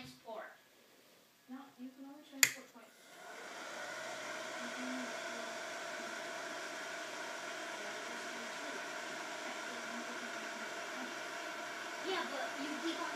transport. No, you can only transport twice. Yeah, but you keep on